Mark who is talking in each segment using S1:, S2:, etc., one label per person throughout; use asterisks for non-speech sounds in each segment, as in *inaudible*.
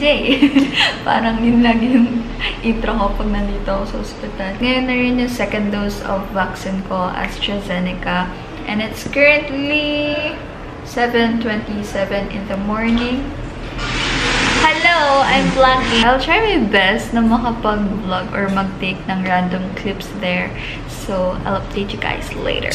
S1: today. *laughs* Parang yun lang yung intro ko pag nandito ako sa ospital. Ngayon na rin yung second dose of vaccine ko, AstraZeneca. And it's currently 7.27 in the morning. Hello! I'm Blackie. I'll try my best na makapag-vlog or mag-take ng random clips there. So, I'll update you guys later.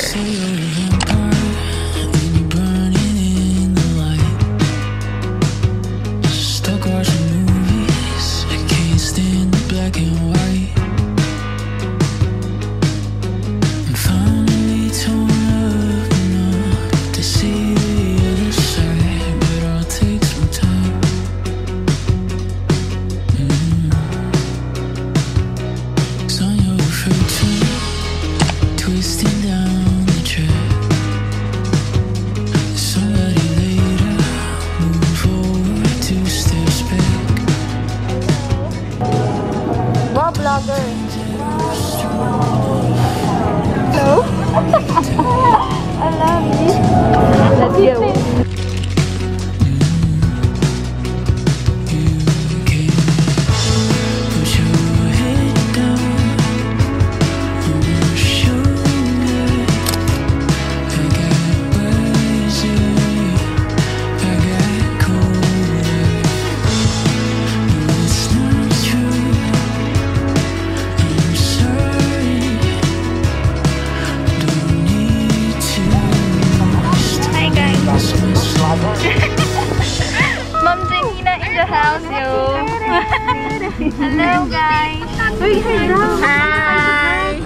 S1: Guys! Uy, hello! Hi!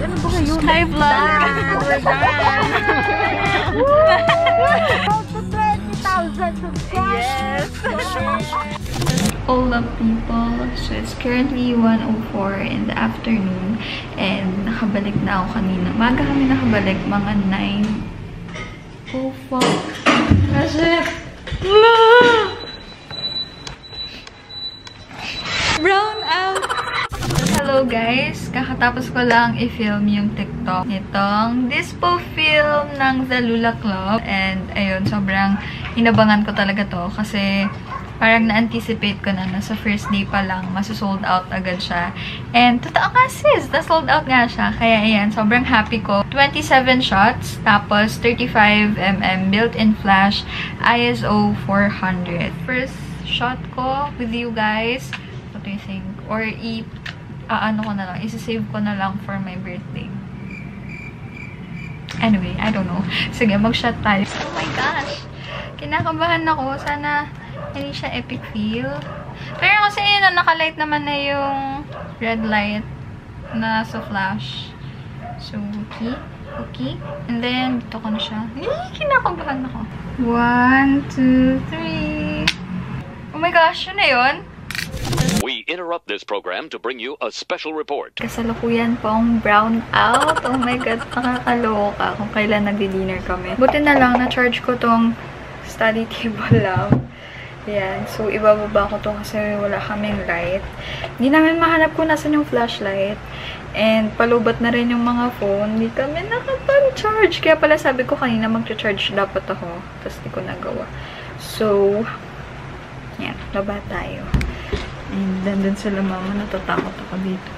S1: Hi vlog! Yes! All up people. So it's currently 1.04 in the afternoon and nakabalik na ako kanina. Maga kami nakabalik, mga 9. Oh fuck. Kasi, Brown out! Hello guys! Kakatapos ko lang i-film yung TikTok nitong dispo film ng The Lula Club. And ayun, sobrang inabangan ko talaga to kasi parang na-anticipate ko na na sa first day pa lang, masu-sold out agad siya. And totoo nga sis, na-sold out nga siya. Kaya ayan, sobrang happy ko. 27 shots, tapos 35mm built-in flash, ISO 400. First shot ko with you guys, what do you think? Or i aano ko na lang, isa-save ko na lang for my birthday. Anyway, I don't know. *laughs* Sige, mag-shot tayo. Oh my gosh! Kinakabahan ako. Sana hindi siya epic feel. Pero kasi yun, nakalight naman na yung red light na sa flash. So, okay. Okay. And then, dito ko na siya. Eh, kinakabahan ako. One, two, three. Oh my gosh, yun na yun.
S2: We interrupt this program to bring you a special report.
S1: Kasalukuyan pong brown out. Oh my God, nakakaloka kung kailan nagdi-dinner kami. Buti na lang, na-charge ko tong study table lamp. Yan. So, ibababa ko to kasi wala kaming light. Hindi namin mahanap kung nasan yung flashlight. And, palubat na rin yung mga phone. Hindi kami nakapag-charge. Kaya pala sabi ko kanina mag-charge dapat ako. Tapos, di ko nagawa. So, yan. Baba tayo. And then, dun sila mama, natatakot ako dito.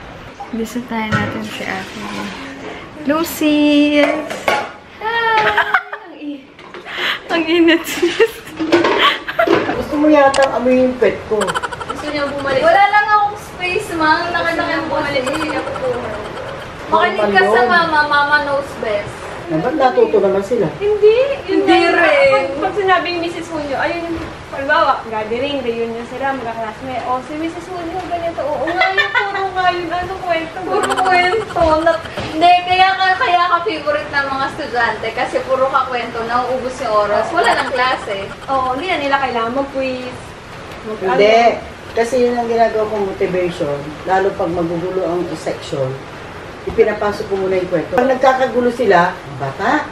S1: Bisitahin natin si Ate. Lucy! Hi! Ang init sis.
S3: Gusto mo yata amoy yung pet ko.
S4: Gusto niya bumalik.
S1: Wala lang akong space,
S4: niya
S1: ko
S4: bumalik. Gusto niya kukuha. Makinig ka sa mama. Mama knows best.
S3: Naman natuto naman sila.
S4: Hindi.
S1: Hindi rin.
S4: Pag, pag sinabing Mrs. Julio, ayun yung, halimbawa, gathering, reunion sila, magka-classmate. O, si Mrs. Julio, ganito. Oo nga yun, puro nga yun. Ano kwento?
S1: Puro kwento. Na, hindi, kaya ka, kaya ka favorite ng mga estudyante kasi puro ka kwento, nauubos yung oras. Wala nang klase.
S4: Oo, hindi na nila kailangan mag-quiz. Mag-
S3: Hindi.
S4: ano.
S3: Kasi yun ang ginagawa kong motivation, lalo pag magugulo ang section, ipinapasok ko muna yung kwento. Pag nagkakagulo sila, bata,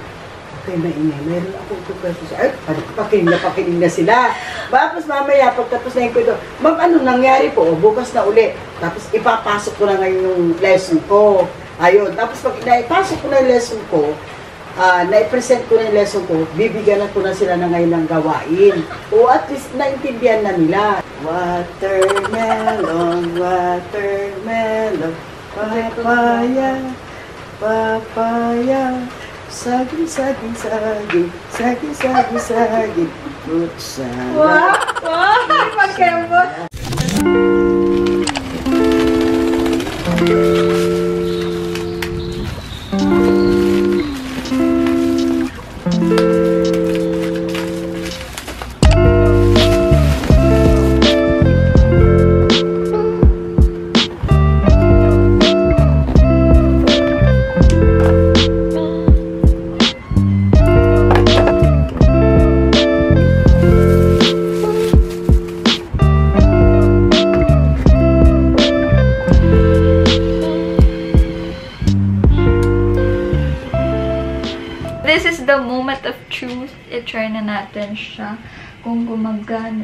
S3: okay, maingay, meron akong kukwento siya. Ay, pakinig na pakinig na sila. Tapos mamaya, pagtapos na yung kwento, ma'am, ano nangyari po? O, bukas na uli. Tapos ipapasok ko na ngayon yung lesson ko. Ayun. Tapos pag naipasok ko na yung lesson ko, ah, na-present ko na yung lesson ko, bibigyan na ko na sila na ngayon ng gawain. O at least naintindihan na nila. Watermelon, watermelon, papaya, papaya, saging, saging, saging, saging, saging, saging, fruit salad.
S4: Wow! Wow! *laughs* Magkembot!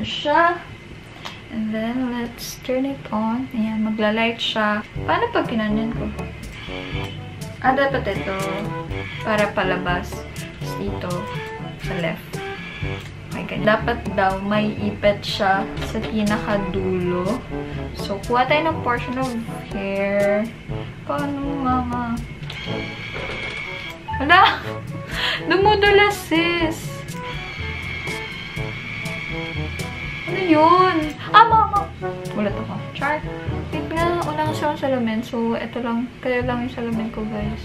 S1: Siya. And then, let's turn it on. Ayan, magla-light siya. Paano pag kinanyan ko? Ah, dapat ito. Para palabas. Tapos dito, sa left. Okay, ganyan. Dapat daw may ipet siya sa pinakadulo. So, kuha tayo ng portion of hair. Paano, mama? Wala! *laughs* Dumudulas, sis! Ano yun? Ah, mama! Ulat ako. Char. Wait nga, wala kasi akong salamin. So, ito lang. Kaya lang yung salamin ko, guys.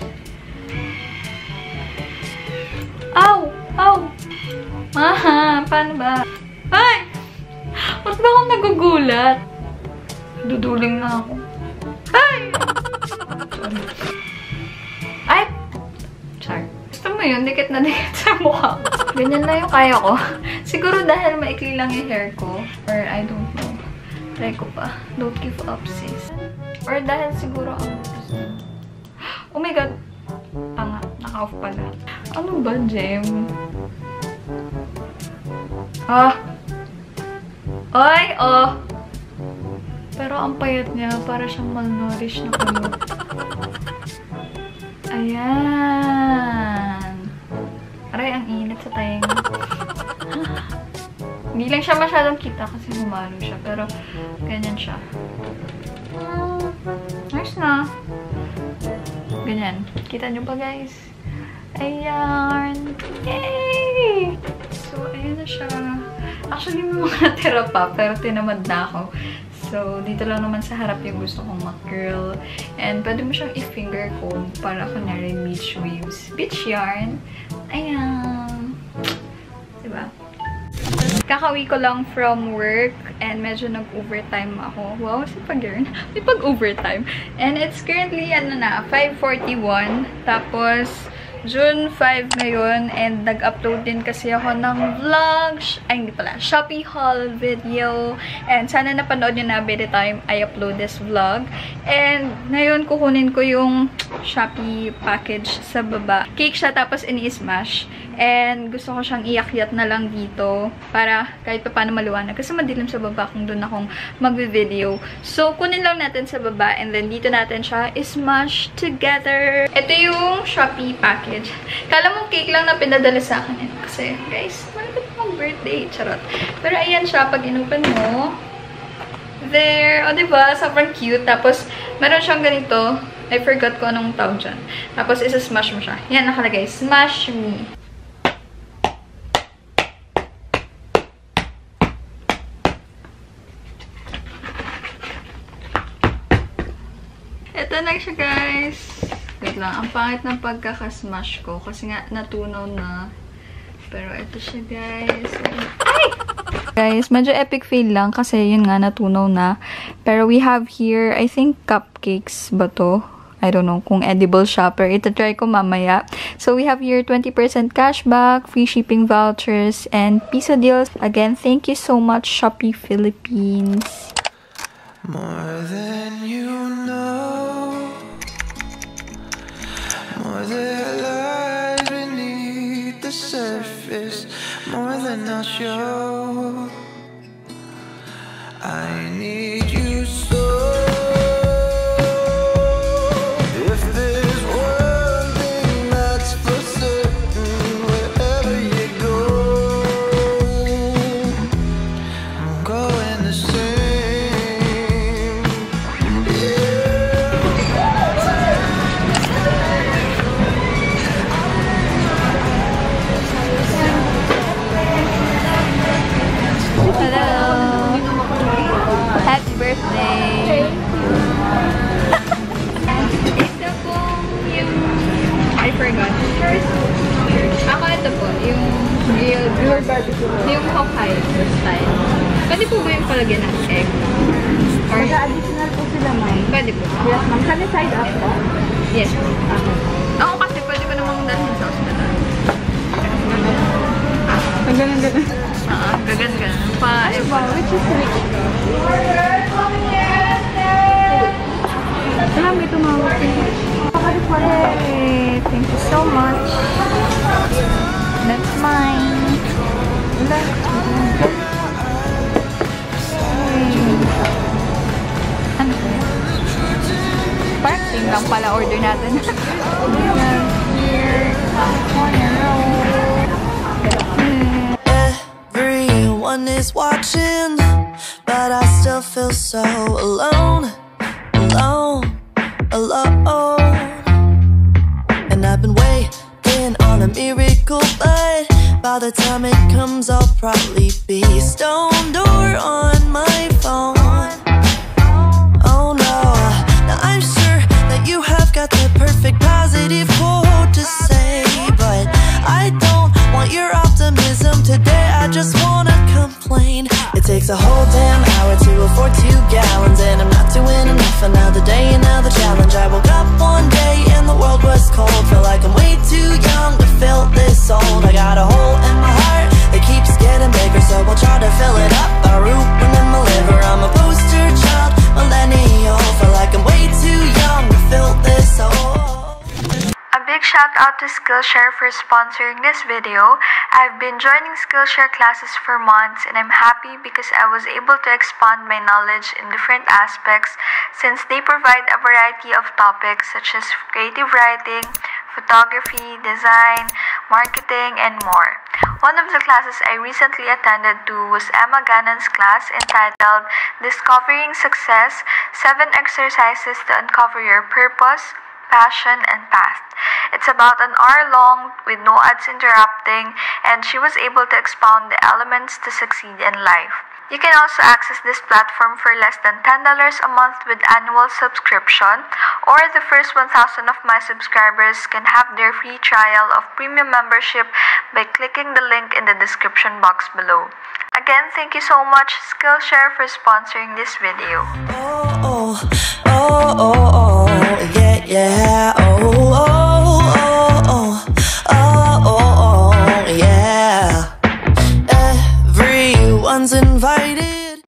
S1: Ow! Ow! Maha! Paano ba? Ay! Ba't ba akong nagugulat? Duduling na ako. Ay! Sorry. Mo yun? Dikit na dikit sa mukha. Ganyan na yung kaya ko. *laughs* Siguro dahil maikli lang yung hair ko. Or I don't know. Try ko pa. Don't give up, sis. Or dahil siguro ang Oh my God. Tanga. Naka-off pala. Ano ba, Jem? Ah! Ay! Oh! Pero ang payat niya, para siyang malnourished na kulo. Siya masyadong kita kasi humalo siya. Pero, ganyan siya. Nice na. Ganyan. Kita nyo ba, guys? Ayan. Yay! So, ayan na siya. Actually, may mga *laughs* natira pa, pero tinamad na ako. So, dito lang naman sa harap yung gusto kong mag-curl. And pwede mo siyang i-finger comb para kunyari beach waves. Beach yarn. Ayan. Diba? Kakauwi ko lang from work and medyo nag-overtime ako. Wow, si pag-yarn. May pag-overtime. And it's currently, ano na, 5.41. Tapos, June 5 ngayon and nag-upload din kasi ako ng vlog. Ay, hindi pala. Shopee haul video. And sana napanood nyo na by the time I upload this vlog. And ngayon kukunin ko yung Shopee package sa baba. Cake siya tapos ini-smash. And gusto ko siyang iakyat na lang dito para kahit pa paano maluwanag. Kasi madilim sa baba kung doon akong magvi-video. So, kunin lang natin sa baba and then dito natin siya smash together. Ito yung Shopee package. Kala mo cake lang na pinadala sa akin. Kasi, guys, malapit akong birthday. Charot. Pero ayan siya, pag inopen mo, there, o oh, diba, sobrang cute. Tapos, meron siyang ganito. I forgot ko anong tawag dyan. Tapos, isa-smash mo siya. Yan, nakalagay. Smash me. Ito na siya, guys. Wait lang. Ang pangit ng pagkakasmash ko. Kasi nga, natunaw na. Pero ito siya, guys. Ay! Guys, medyo epic fail lang kasi yun nga, natunaw na. Pero we have here, I think, cupcakes ba to? I don't know kung edible siya, pero ito-try ko mamaya. So, we have here 20% cashback, free shipping vouchers, and piso deals. Again, thank you so much, Shopee Philippines.
S5: More than you know, than lies beneath the surface, more than I'll show. I need you
S1: po, yung grilled, yung Hokkaido style. Pwede po ba yung palagyan ng egg? Or,
S4: additional po sila, ma'am.
S1: pwede po.
S4: Yes, ma'am. Kami side up po.
S1: Yes po. Ako kasi pwede ko namang dalhin sa hospital.
S4: Pag ganun, ganun.
S1: Ah, gagan-gagan. Pa, eh,
S4: Wow, which is which? Alam, may tumawag.
S1: Yay! Thank you so much. That's mine. That's mine. Yay! Ano po yan? Parang same lang pala order natin. Here, California roll.
S5: Everyone is watching, but I still feel so alone, alone, the time it comes, I'll probably be stoned or on my phone. Oh no, now I'm sure that you have got the perfect positive quote to say, but I don't want your optimism today. I just wanna complain. It takes a whole damn hour to afford two gallons, and I'm not doing enough. Another day, another the cold. Feel like I'm way too young to feel this old. I got a hole in my heart that keeps getting bigger, so I'll try to fill it up
S1: out to Skillshare for sponsoring this video. I've been joining Skillshare classes for months and I'm happy because I was able to expand my knowledge in different aspects since they provide a variety of topics such as creative writing, photography, design, marketing, and more. One of the classes I recently attended to was Emma Gannon's class entitled Discovering Success 7 Exercises to Uncover Your Purpose, passion, and path. It's about an hour long with no ads interrupting, and she was able to expound the elements to succeed in life. You can also access this platform for less than $10 a month with annual subscription, or the first 1,000 of my subscribers can have their free trial of premium membership by clicking the link in the description box below. Again, thank you so much Skillshare for sponsoring this video.
S5: Oh, oh, oh, oh, oh, yeah.